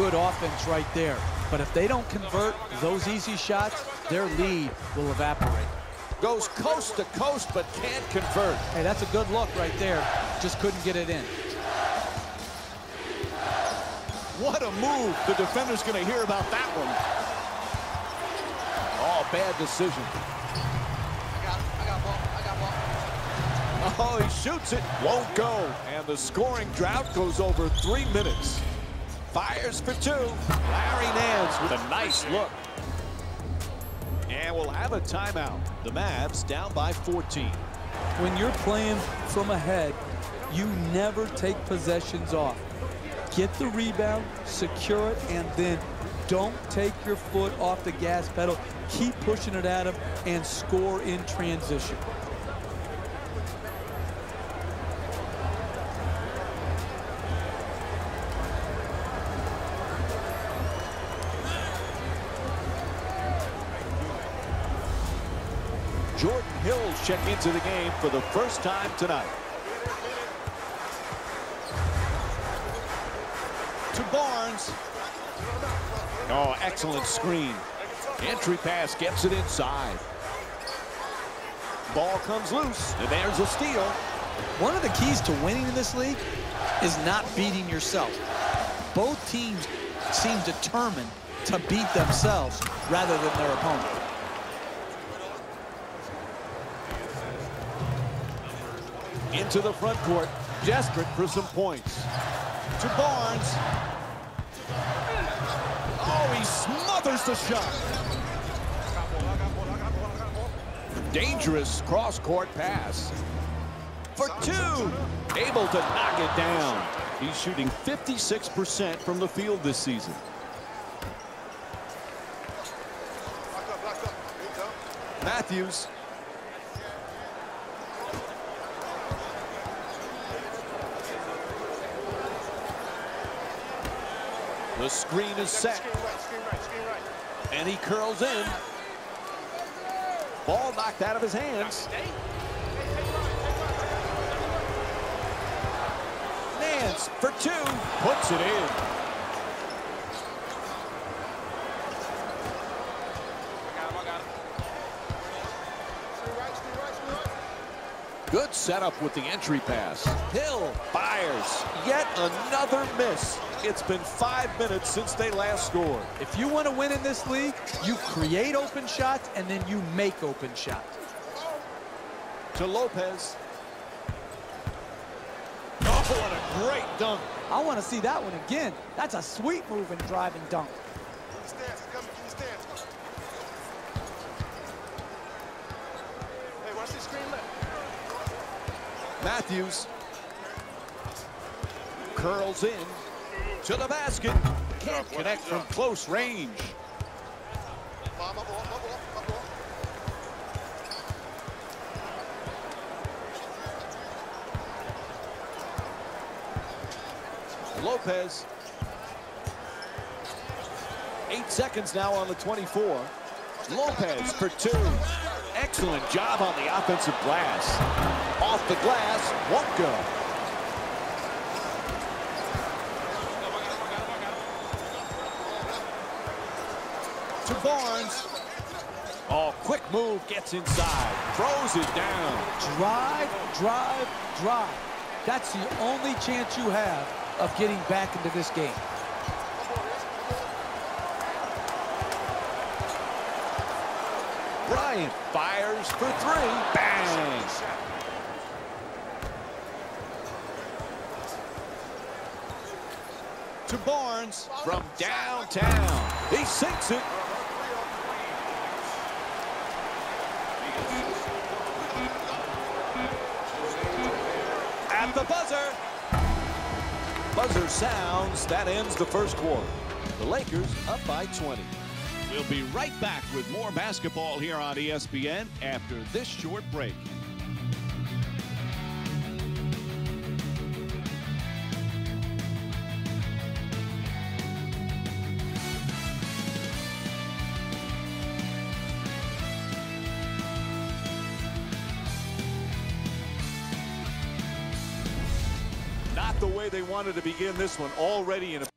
good offense right there. But if they don't convert those easy shots, their lead will evaporate. Goes coast to coast, but can't convert. Hey, that's a good look right there. Just couldn't get it in. What a move. The defender's going to hear about that one. Oh, bad decision. I got, I got ball. I got ball. Oh, he shoots it. Won't go. And the scoring drought goes over three minutes. Fires for two. Larry Nance with a nice look. And we'll have a timeout. The Mavs down by 14. When you're playing from ahead, you never take possessions off. Get the rebound, secure it, and then don't take your foot off the gas pedal. Keep pushing it at him and score in transition. Jordan Hill check into the game for the first time tonight. To Barnes. Oh, excellent screen. Entry pass gets it inside. Ball comes loose, and there's a steal. One of the keys to winning in this league is not beating yourself. Both teams seem determined to beat themselves rather than their opponent. Into the front court, desperate for some points. To Barnes. Oh, he smothers the shot. Dangerous cross-court pass. For two. Able to knock it down. He's shooting 56% from the field this season. Matthews. The screen is set. And he curls in. Ball knocked out of his hands. Nance for two. Puts it in. Good setup with the entry pass. Hill fires. Yet another miss. It's been five minutes since they last scored. If you want to win in this league, you create open shots and then you make open shots. To Lopez. Oh, what a great dunk. I want to see that one again. That's a sweet move and drive and dunk. Matthews curls in to the basket. Can't connect from close range. Lopez. Eight seconds now on the 24. Lopez for two. Excellent job on the offensive glass. Off the glass, won't go. To Barnes. Oh, quick move, gets inside, throws it down. Drive, drive, drive. That's the only chance you have of getting back into this game. Bryant fires for three. Bang! To Barnes from downtown. He sinks it. At the buzzer. Buzzer sounds. That ends the first quarter. The Lakers up by 20. We'll be right back with more basketball here on ESPN after this short break. Not the way they wanted to begin this one. Already in a